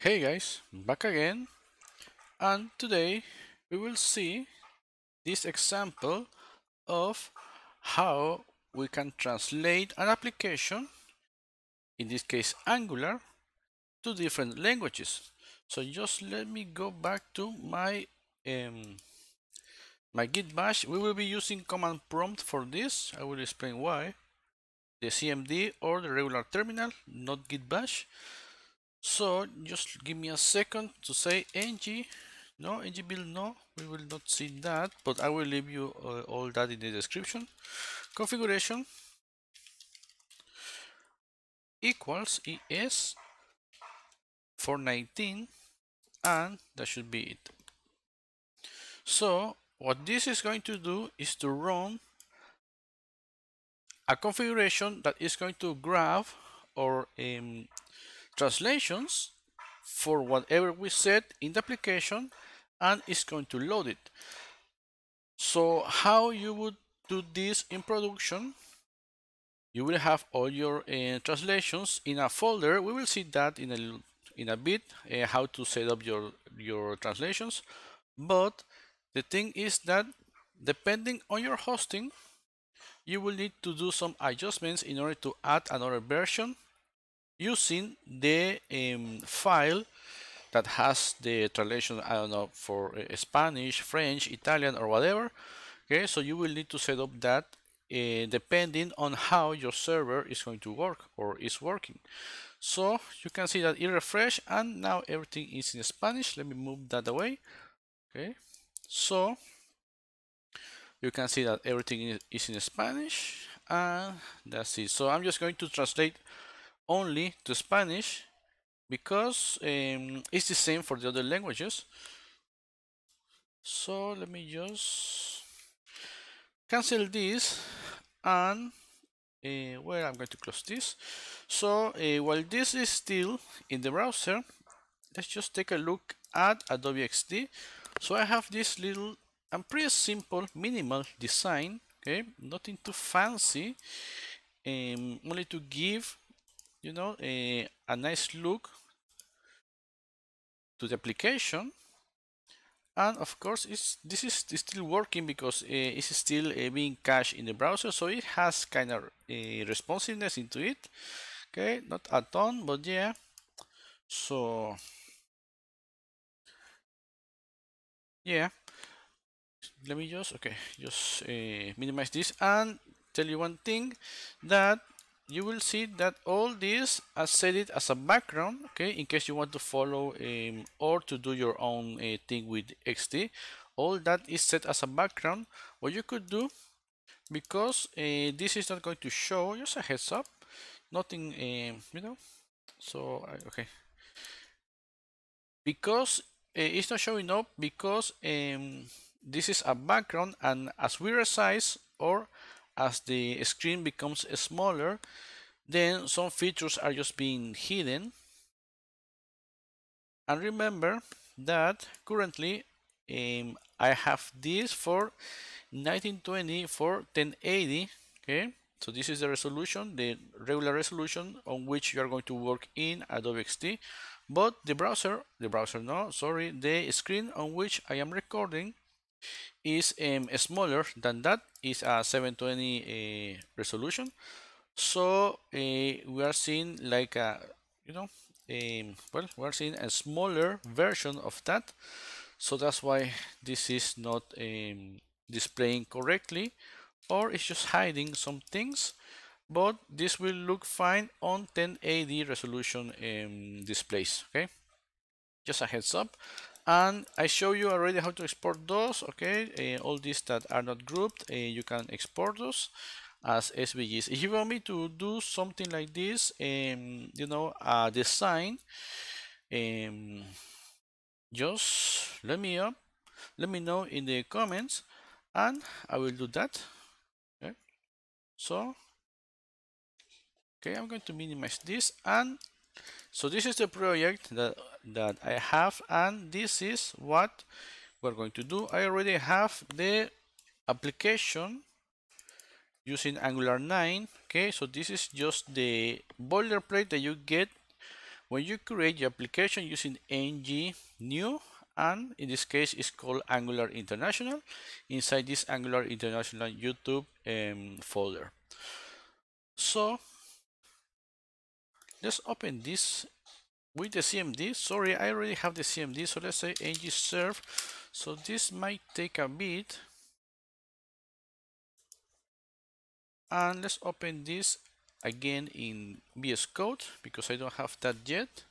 Hey guys, back again and today we will see this example of how we can translate an application, in this case Angular, to different languages. So just let me go back to my um, my git bash. We will be using command prompt for this. I will explain why. The CMD or the regular terminal, not git bash. So just give me a second to say ng, no, ng build, no, we will not see that, but I will leave you uh, all that in the description. Configuration equals es 419 and that should be it. So what this is going to do is to run a configuration that is going to grab or um, translations for whatever we set in the application and it's going to load it. So how you would do this in production, you will have all your uh, translations in a folder. We will see that in a, in a bit, uh, how to set up your, your translations. But the thing is that depending on your hosting, you will need to do some adjustments in order to add another version using the um, file that has the translation, I don't know, for uh, Spanish, French, Italian, or whatever. Okay, so you will need to set up that uh, depending on how your server is going to work or is working. So you can see that it refresh and now everything is in Spanish. Let me move that away. Okay, so you can see that everything is in Spanish and that's it. So I'm just going to translate only to Spanish because um, it's the same for the other languages. So let me just cancel this and uh, well I'm going to close this. So uh, while this is still in the browser, let's just take a look at Adobe XD. So I have this little and pretty simple minimal design, okay, nothing too fancy, um, only to give you know, a, a nice look to the application. And of course, it's, this is still working because uh, it's still uh, being cached in the browser. So it has kind of responsiveness into it. Okay, not a ton, but yeah. So, yeah. Let me just, okay, just minimize this and tell you one thing that you will see that all this I set it as a background okay in case you want to follow um, or to do your own uh, thing with XD all that is set as a background. What you could do because uh, this is not going to show just a heads up nothing uh, you know so okay. Because uh, it's not showing up because um, this is a background and as we resize or as the screen becomes smaller, then some features are just being hidden. And remember that currently um, I have this for 1920 for 1080, okay? So this is the resolution, the regular resolution on which you are going to work in Adobe XD. But the browser, the browser, no, sorry, the screen on which I am recording is um, smaller than that is a 720 uh, resolution. So uh, we are seeing like a you know um, well we're seeing a smaller version of that. So that's why this is not um, displaying correctly or it's just hiding some things. But this will look fine on 1080 resolution um, displays okay? Just a heads up and I show you already how to export those okay? Uh, all these that are not grouped uh, you can export those as SVGs if you want me to do something like this um, you know a design um, just let me up let me know in the comments and I will do that okay? So okay I'm going to minimize this and so this is the project that, that I have and this is what we're going to do. I already have the application using Angular 9. Okay, so this is just the boilerplate that you get when you create your application using ng new and in this case it's called Angular International inside this Angular International YouTube um, folder. So let's open this with the CMD. Sorry, I already have the CMD, so let's say ng serve. So this might take a bit. And let's open this again in VS Code because I don't have that yet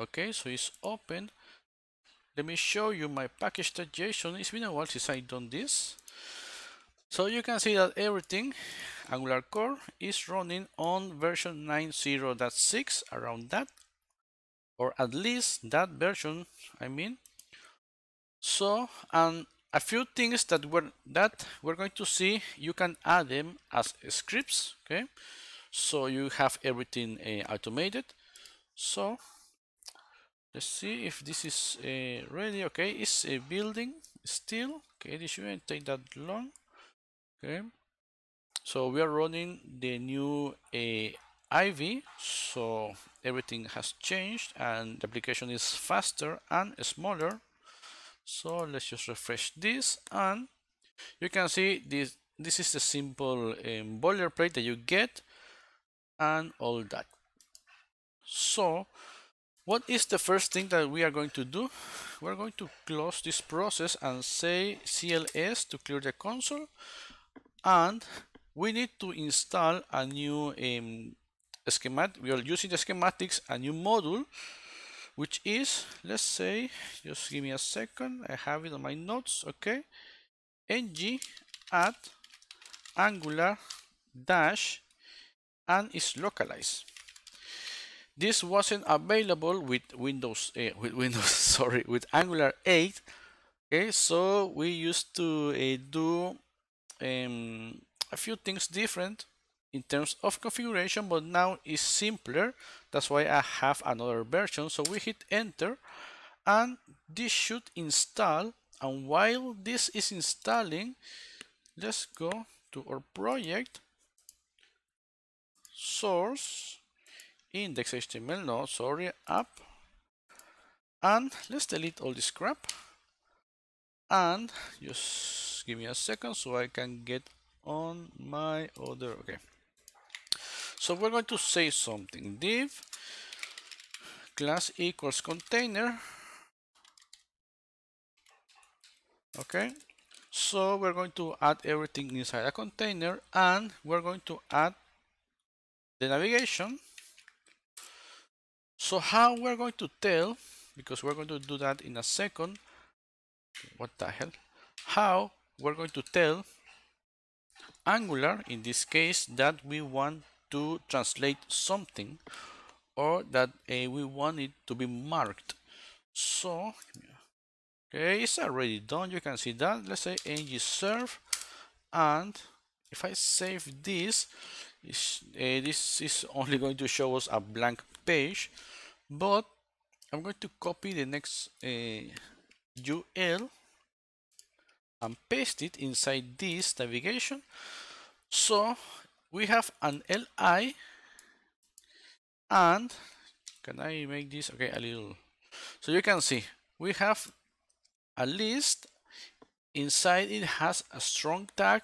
okay so it's open let me show you my package.json it's been a while since I done this so you can see that everything Angular Core is running on version 9.0.6 around that or at least that version I mean. So and a few things that we're that we're going to see you can add them as scripts okay? So you have everything uh, automated. So let's see if this is uh, ready okay? It's a building still okay? This shouldn't take that long okay so we are running the new uh, Ivy so everything has changed and the application is faster and smaller so let's just refresh this and you can see this this is the simple um, boilerplate that you get and all that so what is the first thing that we are going to do? We're going to close this process and say CLS to clear the console. And we need to install a new um, schematic. We are using the schematics, a new module, which is, let's say, just give me a second. I have it on my notes. Okay. ng add angular dash and is localized this wasn't available with Windows uh, with Windows sorry with Angular 8 okay so we used to uh, do um, a few things different in terms of configuration but now it's simpler that's why I have another version so we hit enter and this should install and while this is installing let's go to our project source index.html, no, sorry, app. And let's delete all this crap. And just give me a second so I can get on my other, okay. So we're going to say something, div class equals container. Okay, so we're going to add everything inside a container and we're going to add the navigation so how we're going to tell, because we're going to do that in a second, what the hell, how we're going to tell Angular, in this case, that we want to translate something or that uh, we want it to be marked. So, okay, it's already done. You can see that. Let's say ng serve, and if I save this, uh, this is only going to show us a blank page but I'm going to copy the next uh, UL and paste it inside this navigation. So we have an li and can I make this? Okay a little. So you can see we have a list. Inside it has a strong tag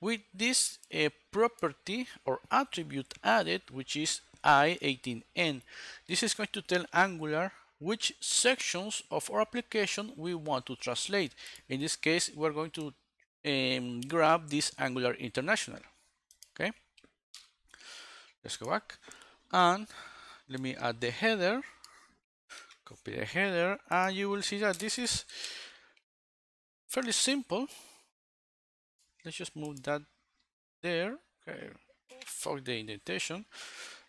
with this uh, property or attribute added which is I18N. This is going to tell Angular which sections of our application we want to translate. In this case, we're going to um, grab this Angular International. Okay, let's go back and let me add the header. Copy the header, and you will see that this is fairly simple. Let's just move that there. Okay, fuck the indentation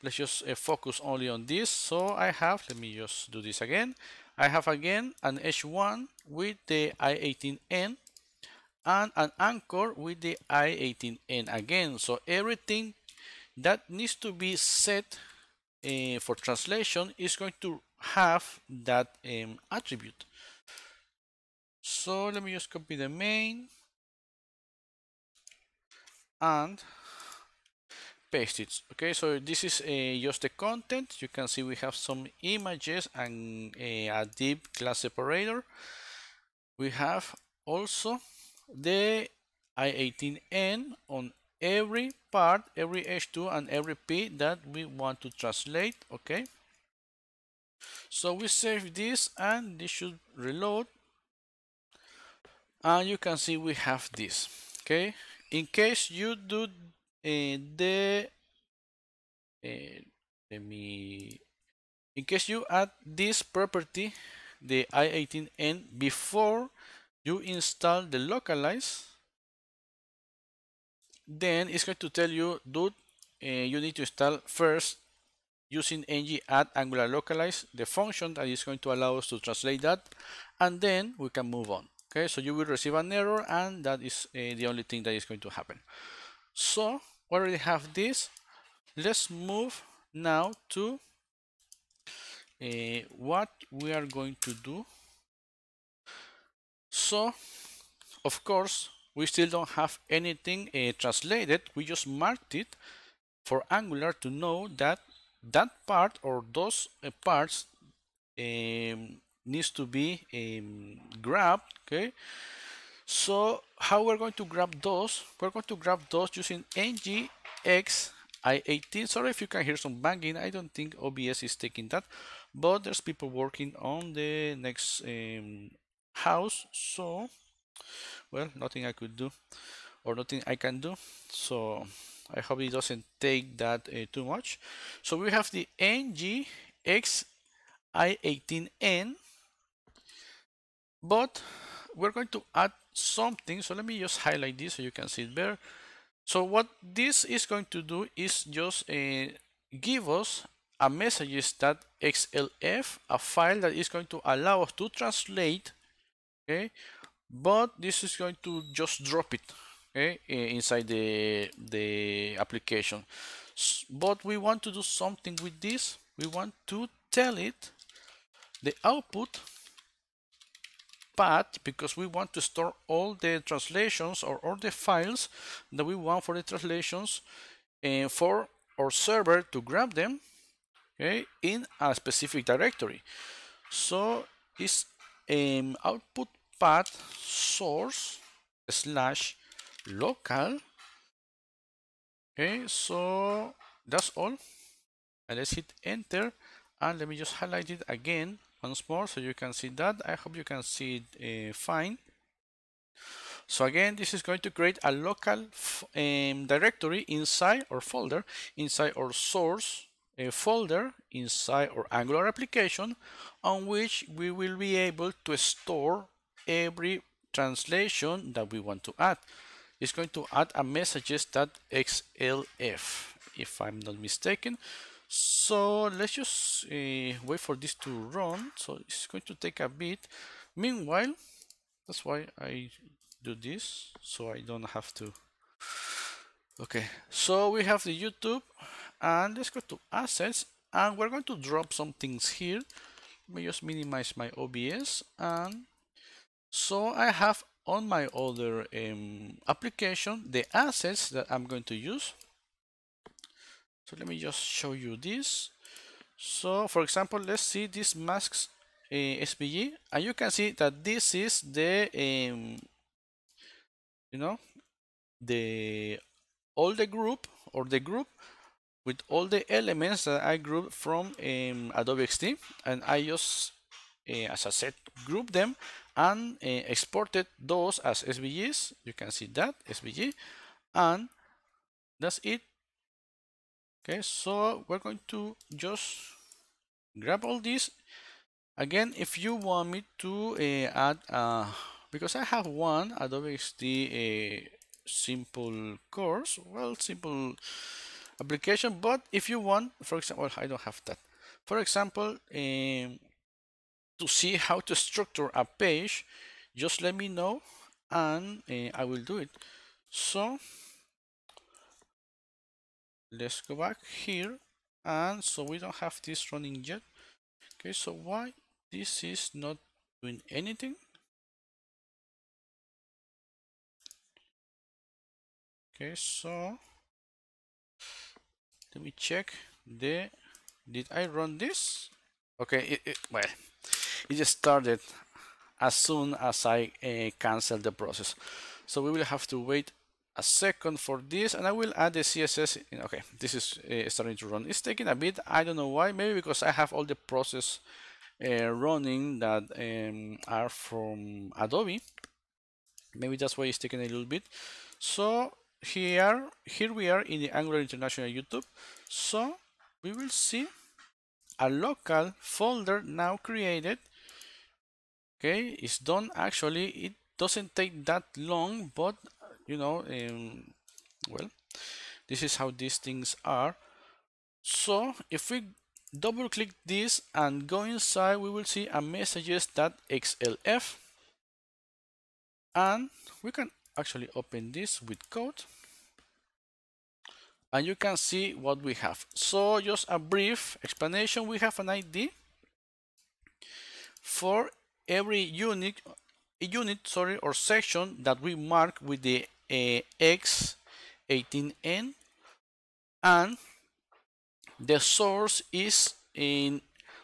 let's just uh, focus only on this. So I have let me just do this again. I have again an h1 with the i18n and an anchor with the i18n again. So everything that needs to be set uh, for translation is going to have that um, attribute. So let me just copy the main and paste it okay? So this is uh, just the content. You can see we have some images and uh, a div class separator. We have also the i18n on every part every h2 and every p that we want to translate okay? So we save this and this should reload. And you can see we have this okay? In case you do the uh, let me in case you add this property the i18n before you install the localize then it's going to tell you dude uh, you need to install first using ng add angular localize the function that is going to allow us to translate that and then we can move on okay? So you will receive an error and that is uh, the only thing that is going to happen so we already have this. Let's move now to uh, what we are going to do. So, of course, we still don't have anything uh, translated. We just marked it for Angular to know that that part or those uh, parts um, needs to be um, grabbed. Okay, so how we're going to grab those? We're going to grab those using ngx i18. Sorry if you can hear some banging. I don't think OBS is taking that, but there's people working on the next um, house. So, well, nothing I could do or nothing I can do. So I hope it doesn't take that uh, too much. So we have the ngx i18n, but we're going to add something. So let me just highlight this so you can see it better. So what this is going to do is just uh, give us a messages that XLF, a file that is going to allow us to translate, okay, but this is going to just drop it, okay, inside the, the application. But we want to do something with this. We want to tell it the output path because we want to store all the translations or all the files that we want for the translations eh, for our server to grab them okay, in a specific directory. So it's um, output path source slash local. Okay, so that's all. And let's hit enter and let me just highlight it again once more so you can see that. I hope you can see it uh, fine. So again this is going to create a local um, directory inside or folder inside our source folder inside our angular application on which we will be able to store every translation that we want to add. It's going to add a messages.xlf if I'm not mistaken so let's just uh, wait for this to run. So it's going to take a bit. Meanwhile, that's why I do this, so I don't have to. Okay, so we have the YouTube, and let's go to assets, and we're going to drop some things here. Let me just minimize my OBS, and so I have on my other um, application the assets that I'm going to use. So let me just show you this. So for example, let's see this masks uh, SVG and you can see that this is the, um, you know, the all the group or the group with all the elements that I grouped from um, Adobe XD and I just, uh, as I said, group them and uh, exported those as SVGs. You can see that SVG and that's it okay so we're going to just grab all this again if you want me to uh, add uh, because I have one Adobe XD a simple course well simple application but if you want for example I don't have that. For example um, to see how to structure a page just let me know and uh, I will do it. So let's go back here and so we don't have this running yet. Okay so why this is not doing anything? Okay so let me check the did I run this? Okay it, it, well it just started as soon as I uh, cancel the process. So we will have to wait a second for this and I will add the CSS in, okay this is uh, starting to run. It's taking a bit I don't know why maybe because I have all the process uh, running that um, are from Adobe. Maybe that's why it's taking a little bit. So here here we are in the Angular International YouTube. So we will see a local folder now created. Okay it's done. Actually it doesn't take that long but you know um, well this is how these things are. So if we double click this and go inside we will see a messages.xlf and we can actually open this with code. And you can see what we have. So just a brief explanation. We have an id for every unit unit sorry or section that we mark with the uh, x18n and the source is in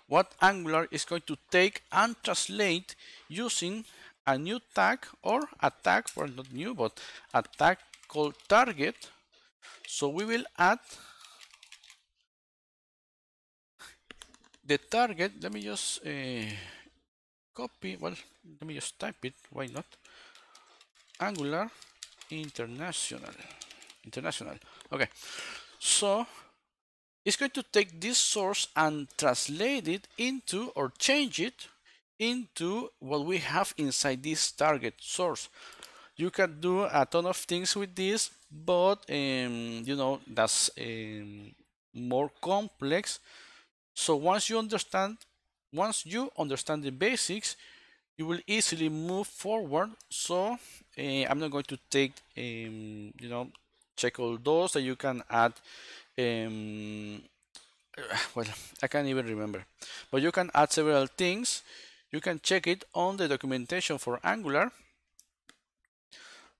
what angular is going to take and translate using a new tag or a tag, well not new, but a tag called target. So we will add the target. Let me just uh, copy, well, let me just type it, why not? Angular International. International. Okay. So it's going to take this source and translate it into or change it into what we have inside this target source. You can do a ton of things with this, but um, you know that's um, more complex. So once you understand, once you understand the basics, you will easily move forward. So uh, I'm not going to take, um, you know, check all those that you can add um, well I can't even remember but you can add several things you can check it on the documentation for Angular.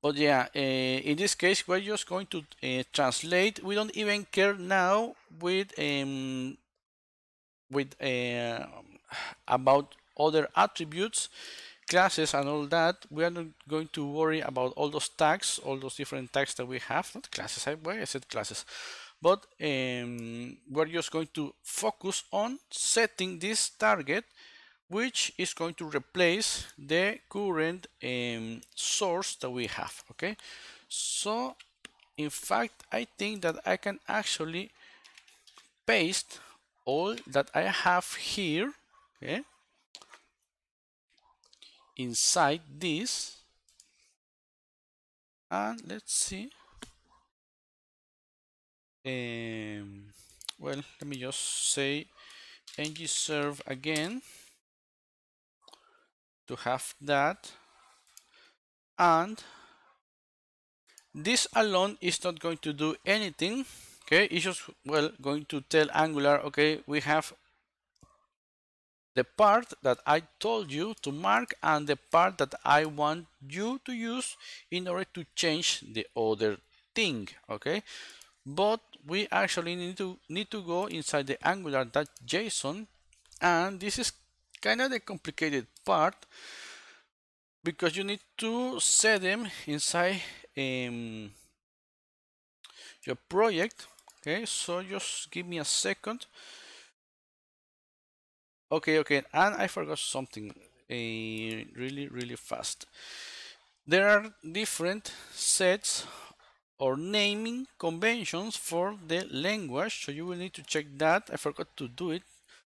But yeah, uh, in this case, we're just going to uh, translate. We don't even care now with um, with about other attributes, classes, and all that. We are not going to worry about all those tags, all those different tags that we have. Not classes. I, why I said classes, but um, we're just going to focus on setting this target which is going to replace the current um, source that we have okay so in fact I think that I can actually paste all that I have here okay inside this. And let's see. Um, well let me just say ng serve again to have that. And this alone is not going to do anything okay? It's just well going to tell angular okay we have the part that I told you to mark and the part that I want you to use in order to change the other thing okay? But we actually need to need to go inside the angular.json and this is kind of the complicated part because you need to set them inside um, your project okay? So just give me a second okay okay and I forgot something uh, really really fast there are different sets or naming conventions for the language so you will need to check that I forgot to do it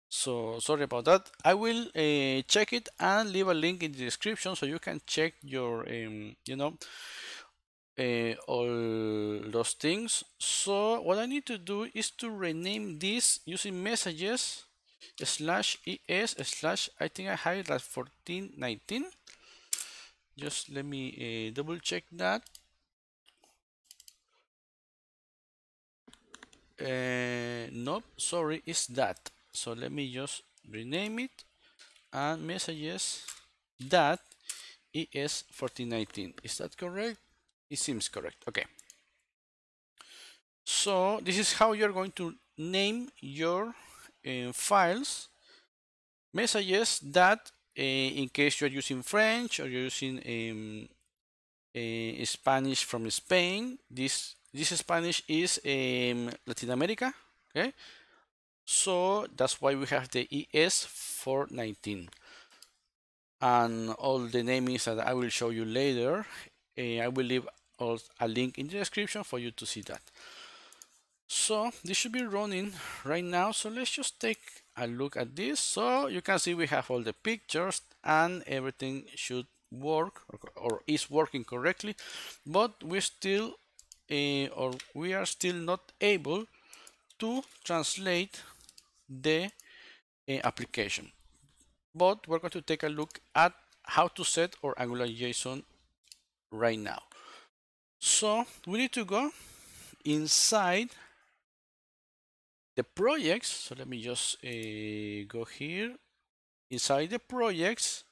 so sorry about that. I will uh, check it and leave a link in the description so you can check your, um, you know, uh, all those things. So what I need to do is to rename this using messages slash es slash I think I have that as 1419. Just let me uh, double check that. Uh, nope, sorry, it's that. So let me just rename it and messages that es 1419 is that correct? It seems correct. Okay. So this is how you're going to name your files messages that uh, in case you're using French or you're using um, uh, Spanish from Spain this this Spanish is um, Latin America okay? So that's why we have the ES 419 and all the namings that I will show you later uh, I will leave a link in the description for you to see that so this should be running right now. So let's just take a look at this. So you can see we have all the pictures and everything should work or, is working correctly. But we still uh, or we are still not able to translate the uh, application. But we're going to take a look at how to set our angular json right now. So we need to go inside the projects so let me just uh, go here. Inside the projects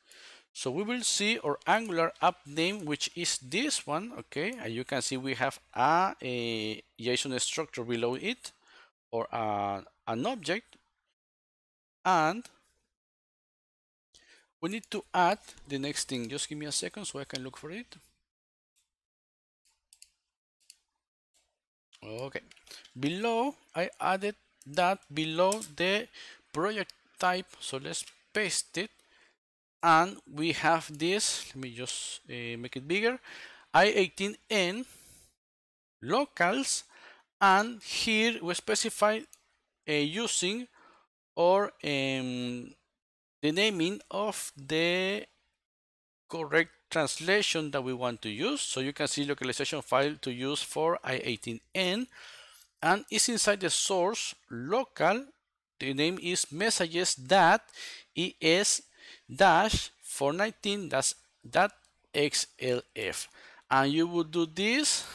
so we will see our angular app name which is this one okay? And you can see we have a, a json structure below it or a, an object. And we need to add the next thing. Just give me a second so i can look for it. Okay. Below i added that below the project type so let's paste it. And we have this let me just uh, make it bigger. I18n locals and here we specify uh, using or um, the naming of the correct translation that we want to use. So you can see localization file to use for i18n and it's inside the source local. The name is messages that es dash 419 that's that xlf and you would do this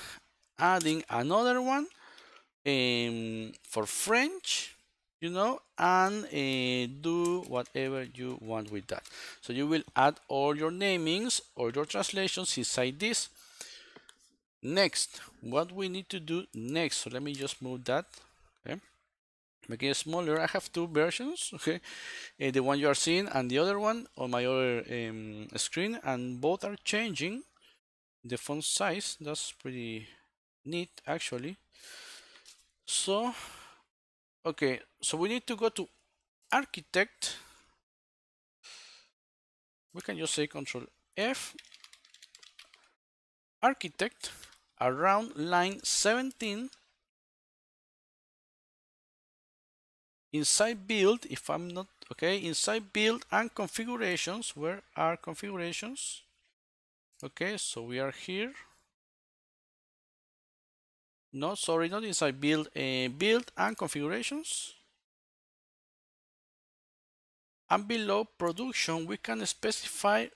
adding another one um, for French you know and uh, do whatever you want with that. So you will add all your namings or your translations inside this next what we need to do next so let me just move that okay? Make it smaller. I have two versions okay? Uh, the one you are seeing and the other one on my other um, screen and both are changing the font size. That's pretty neat actually. So okay so we need to go to architect. We can just say control f. Architect around line 17 inside build if I'm not okay inside build and configurations where are configurations? Okay so we are here. No sorry not inside build uh, build and configurations. And below production we can specify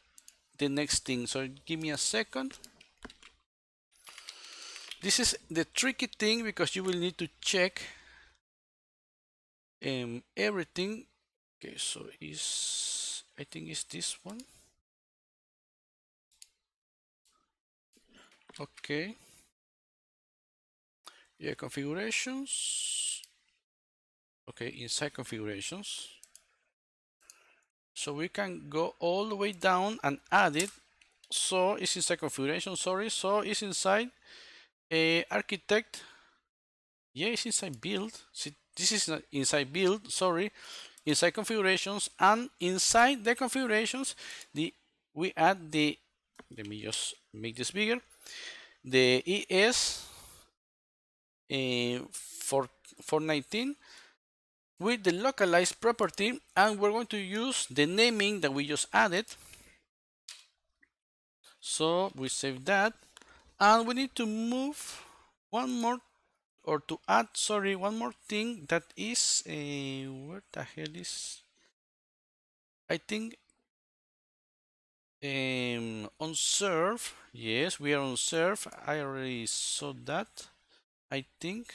the next thing. So give me a second this is the tricky thing because you will need to check um, everything. Okay, so is I think it's this one. Okay. Yeah, configurations. Okay, inside configurations. So we can go all the way down and add it. So it's inside configuration, sorry. So it's inside a architect. Yeah it's inside build. See, this is inside build sorry. Inside configurations and inside the configurations the we add the let me just make this bigger. The es uh, for 419 with the localized property and we're going to use the naming that we just added. So we save that and we need to move one more or to add sorry one more thing that is a uh, where the hell is I think um, on serve. Yes we are on serve. I already saw that. I think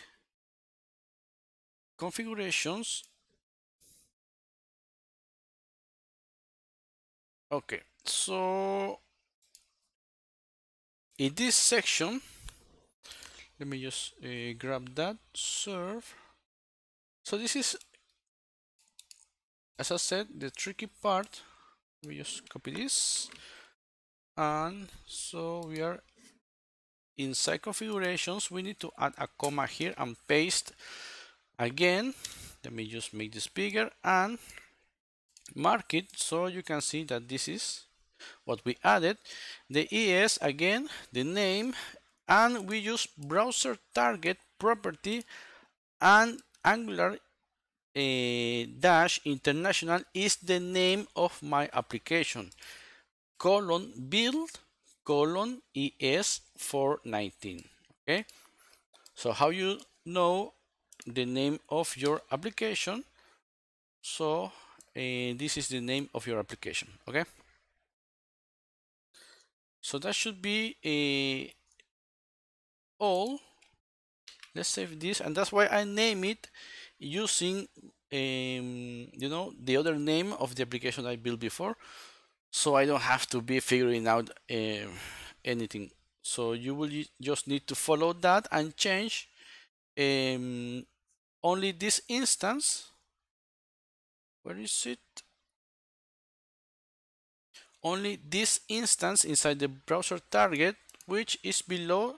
configurations. Okay so in this section let me just uh, grab that serve. So this is as I said the tricky part. We just copy this. And so we are inside configurations. We need to add a comma here and paste again. Let me just make this bigger and mark it so you can see that this is what we added the es again the name and we use browser target property and angular uh, dash international is the name of my application. Colon build colon es 419 okay? So how you know the name of your application? So uh, this is the name of your application okay so that should be a all. Let's save this and that's why I name it using um, you know the other name of the application I built before. So I don't have to be figuring out uh, anything. So you will just need to follow that and change um, only this instance. Where is it only this instance inside the browser target which is below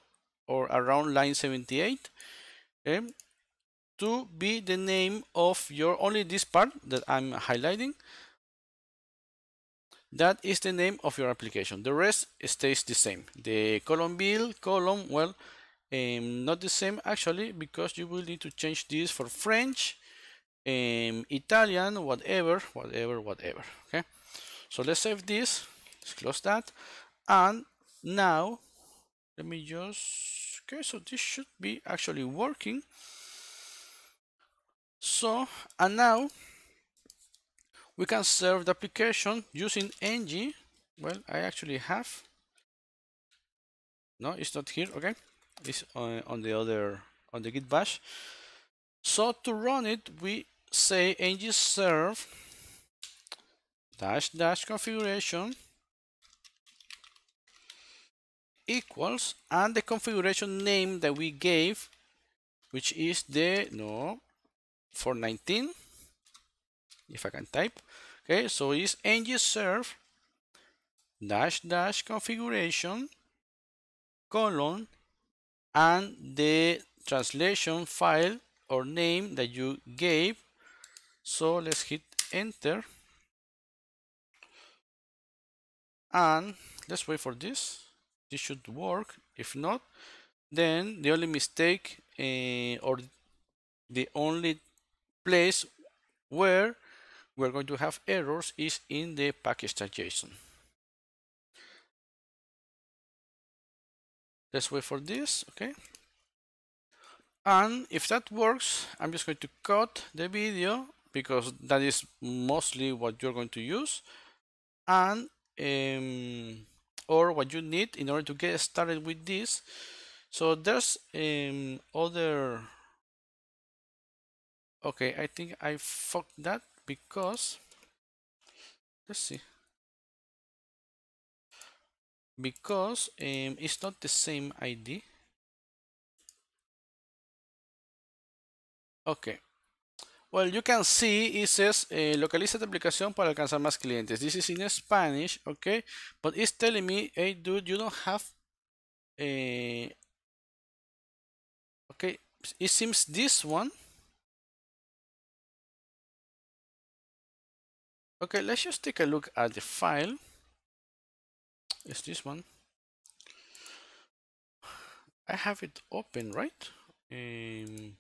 or around line 78 okay, eh, to be the name of your only this part that I'm highlighting. That is the name of your application. The rest stays the same. The column bill, column well um, not the same actually because you will need to change this for French um, Italian whatever whatever whatever okay so let's save this let's close that and now let me just okay so this should be actually working. So and now we can serve the application using ng well I actually have. No it's not here okay. It's on, on the other on the git bash. So to run it we say ng serve dash dash configuration equals and the configuration name that we gave which is the no 419 if I can type. Okay so it's ng serve dash dash configuration colon and the translation file or name that you gave. So let's hit enter and let's wait for this. This should work. If not then the only mistake uh, or the only place where we're going to have errors is in the package.json let's wait for this okay? And if that works I'm just going to cut the video because that is mostly what you're going to use. And um, or what you need in order to get started with this. So there's um, other okay I think I fucked that because let's see. Because um, it's not the same ID okay well, you can see it says eh, localiza tu aplicación para alcanzar más clientes. This is in Spanish, okay? But it's telling me, hey, dude, you don't have. a. Eh, okay, it seems this one. Okay, let's just take a look at the file. It's this one. I have it open, right? Um,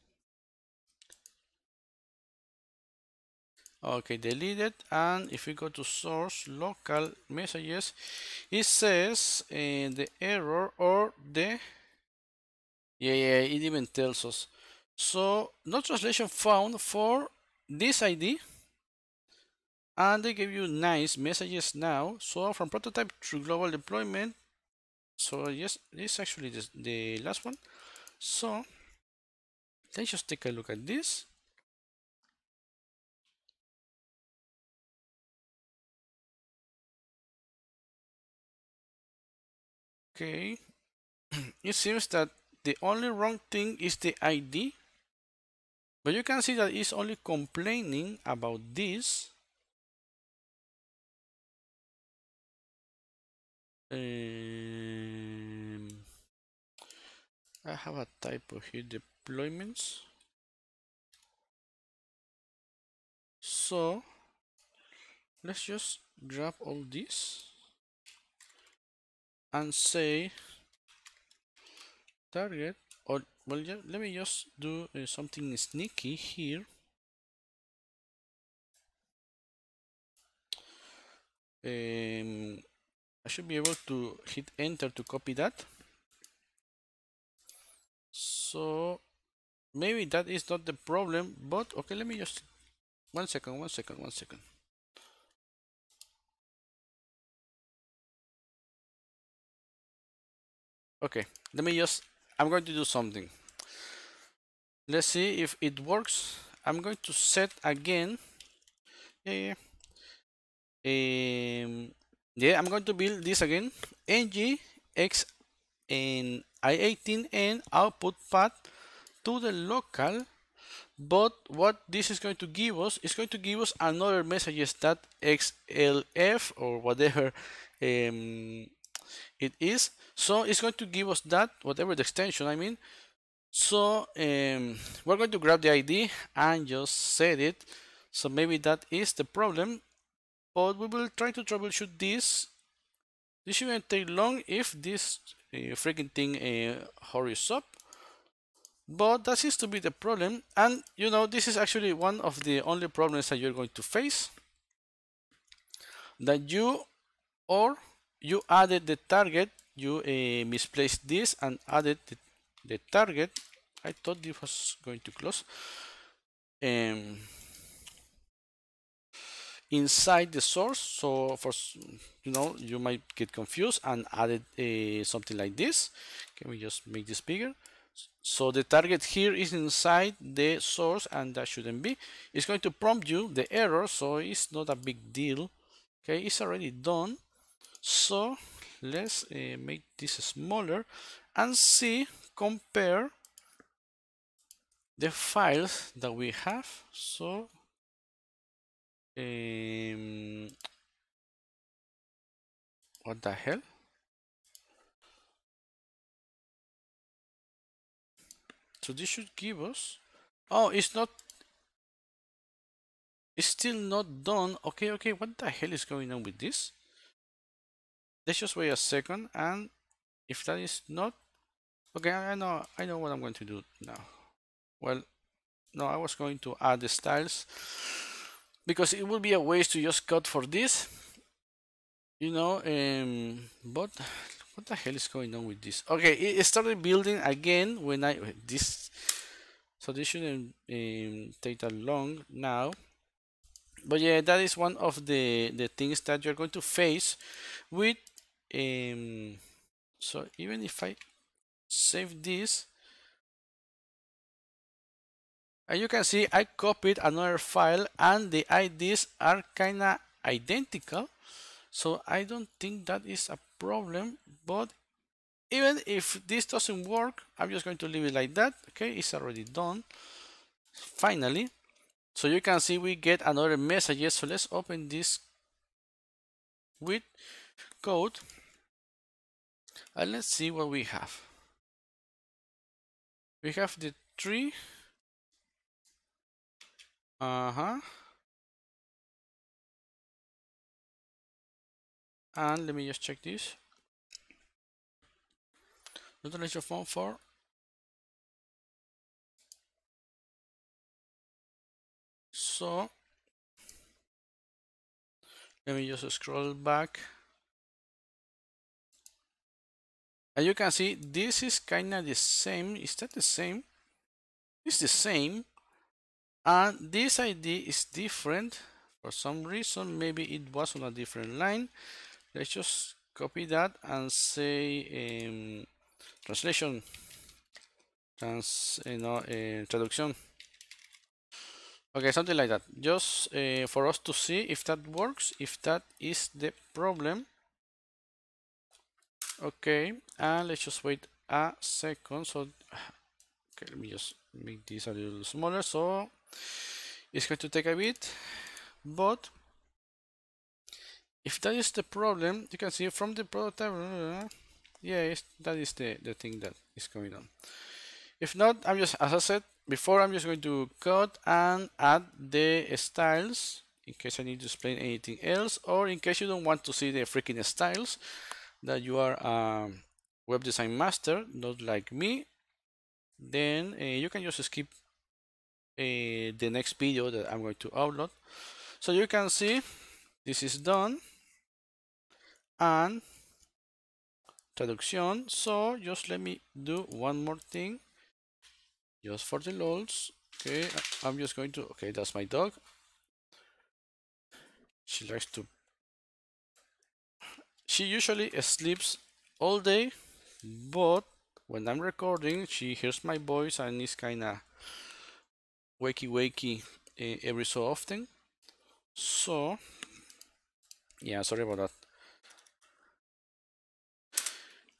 okay deleted and if we go to source local messages it says uh, the error or the yeah yeah it even tells us. So no translation found for this id and they give you nice messages now. So from prototype to global deployment. So yes this is actually the, the last one. So let's just take a look at this Okay. it seems that the only wrong thing is the ID. But you can see that it's only complaining about this. Um, I have a typo here, deployments. So let's just grab all this and say target. Or well yeah, let me just do uh, something sneaky here. Um, I should be able to hit enter to copy that. So maybe that is not the problem but okay let me just one second one second one second okay let me just I'm going to do something. Let's see if it works. I'm going to set again. Yeah. Um, yeah, I'm going to build this again. ng x and i18n output path to the local. But what this is going to give us is going to give us another messages that xlf or whatever um, it is so it's going to give us that, whatever the extension, I mean. So um, we're going to grab the ID and just set it. So maybe that is the problem, but we will try to troubleshoot this. This shouldn't take long if this uh, freaking thing uh, hurries up. But that seems to be the problem. And you know, this is actually one of the only problems that you're going to face. That you or you added the target you uh, misplaced this and added the, the, target. I thought this was going to close. Um, inside the source so for you know you might get confused and added uh, something like this. Can we just make this bigger? So the target here is inside the source and that shouldn't be. It's going to prompt you the error so it's not a big deal. Okay it's already done so let's uh, make this smaller and see compare the files that we have. So um, what the hell? So this should give us oh it's not it's still not done. Okay okay what the hell is going on with this let's just wait a second and if that is not okay I know I know what I'm going to do now. Well no I was going to add the styles because it would be a waste to just cut for this you know um but what the hell is going on with this? Okay it started building again when I this so this shouldn't um, take that long now. But yeah that is one of the the things that you're going to face with um, so even if I save this and you can see I copied another file and the IDs are kinda identical. So I don't think that is a problem but even if this doesn't work I'm just going to leave it like that okay? It's already done finally. So you can see we get another message. so let's open this with code and let's see what we have. We have the tree. Uh-huh. And let me just check this. Utilization form for so let me just scroll back And you can see this is kind of the same. Is that the same? It's the same. And this ID is different. For some reason, maybe it was on a different line. Let's just copy that and say um, translation. Trans, you know, uh, traduction. Okay, something like that. Just uh, for us to see if that works, if that is the problem. Okay, and let's just wait a second. So okay let me just make this a little smaller. So it's going to take a bit but if that is the problem you can see from the prototype uh, yeah that is the the thing that is going on. If not i'm just as i said before i'm just going to cut and add the styles in case i need to explain anything else or in case you don't want to see the freaking styles that you are a web design master not like me then uh, you can just skip uh, the next video that i'm going to upload. So you can see this is done and traduction so just let me do one more thing just for the lols. Okay i'm just going to okay that's my dog. She likes to she usually sleeps all day but when i'm recording she hears my voice and is kind of wakey wakey uh, every so often. So yeah sorry about that.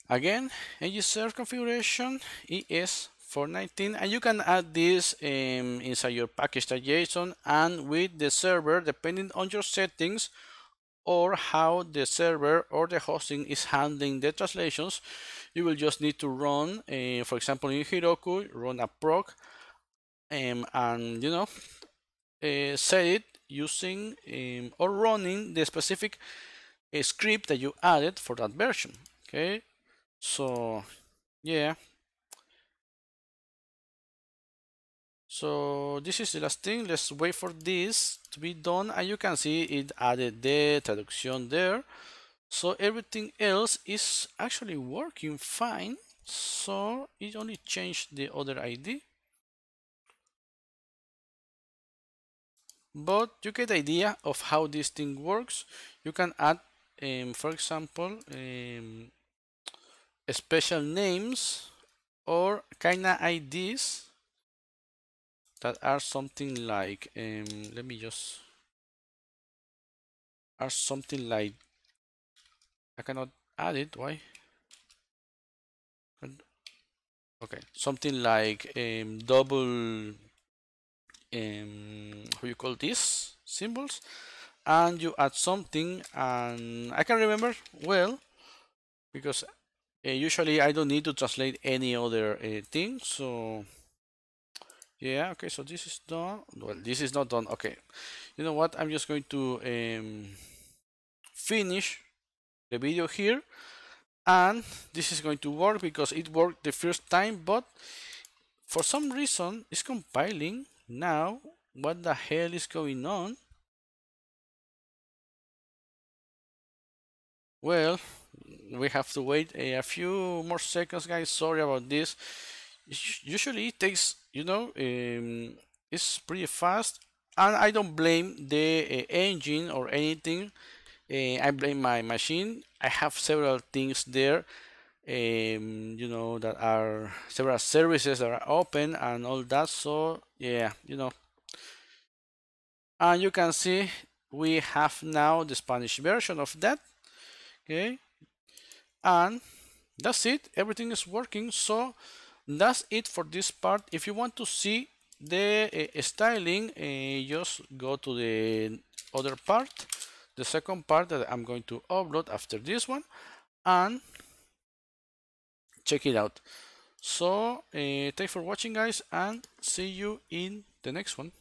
Again, serve configuration ES419 and you can add this um, inside your package.json and with the server depending on your settings or how the server or the hosting is handling the translations you will just need to run uh, for example in Heroku run a proc um, and you know uh, set it using um, or running the specific uh, script that you added for that version okay? So yeah so this is the last thing. Let's wait for this to be done and you can see it added the traduction there. So everything else is actually working fine. So it only changed the other ID but you get the idea of how this thing works. You can add um, for example um, special names or kind of IDs that are something like um, let me just are something like I cannot add it why? Okay something like um, double um, how you call this symbols? And you add something and I can remember well because uh, usually I don't need to translate any other uh, thing so yeah okay so this is done. Well this is not done okay. You know what I'm just going to um, finish the video here and this is going to work because it worked the first time but for some reason it's compiling now. What the hell is going on? Well we have to wait a, a, few more seconds guys. Sorry about this usually it takes you know um, it's pretty fast. And I don't blame the uh, engine or anything. Uh, I blame my machine. I have several things there um, you know that are several services that are open and all that. So yeah you know. And you can see we have now the Spanish version of that. Okay? And that's it. Everything is working. So that's it for this part. If you want to see the uh, styling uh, just go to the other part the second part that I'm going to upload after this one and check it out. So uh, thanks for watching guys and see you in the next one